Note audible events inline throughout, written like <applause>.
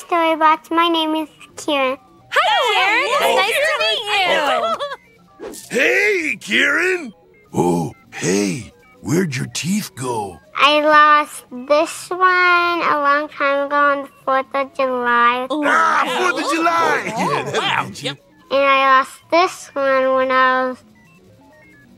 Storybots. My name is Keiran. Hi, Keiran. It's nice to meet you. Hey, Keiran! Oh, hey, where'd your teeth go? I lost this one a long time ago on the 4th of July. Ah, 4th of July! Yeah, that'll get you. And I lost this one when I was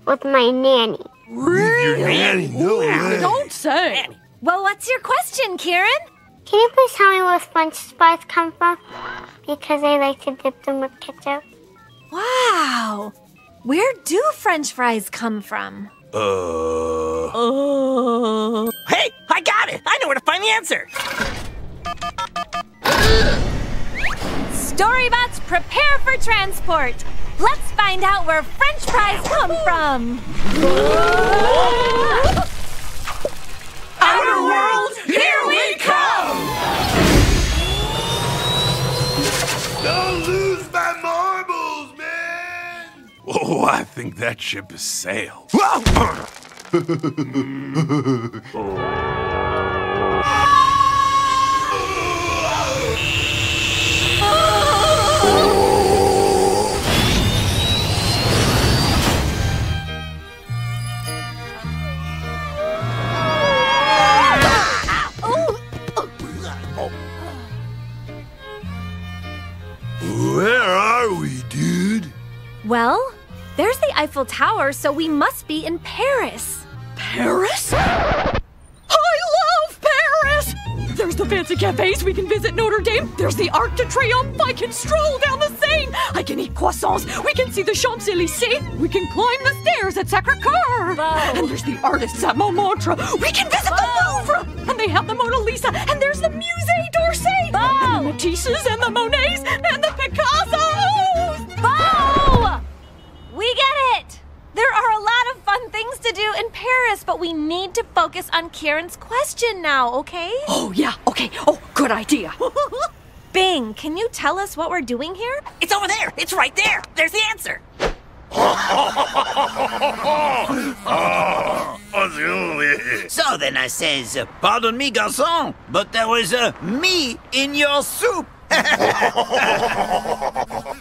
with my nanny. With your nanny, no way. Don't say. Well, what's your question, Keiran? Can you please tell me where French fries come from? Because I like to dip them with ketchup. Wow. Where do French fries come from? Uh, Hey, I got it! I know where to find the answer! Storybots, prepare for transport. Let's find out where French fries come from. Don't lose my marbles, man! Oh, I think that ship has sailed. <laughs> Where are we, dude? Well, there's the Eiffel Tower, so we must be in Paris. Paris? I love Paris! There's the fancy cafes we can visit Notre Dame. There's the Arc de Triomphe. I can stroll down the Seine. I can eat croissants. We can see the Champs Elysees. We can climb the stairs at Sacre Coeur. And there's the artists at Montmartre. We can visit the Louvre. And they have the Mona Lisa. And there's the Musée d'Orsay. And the Matisses and the Monets but we need to focus on Keiran's question now, okay? Oh, yeah. Okay. Oh, good idea. <laughs> Bing, can you tell us what we're doing here? It's over there! It's right there! There's the answer! <laughs> So then I says, Pardon me, garçon, but there was a me in your soup. <laughs>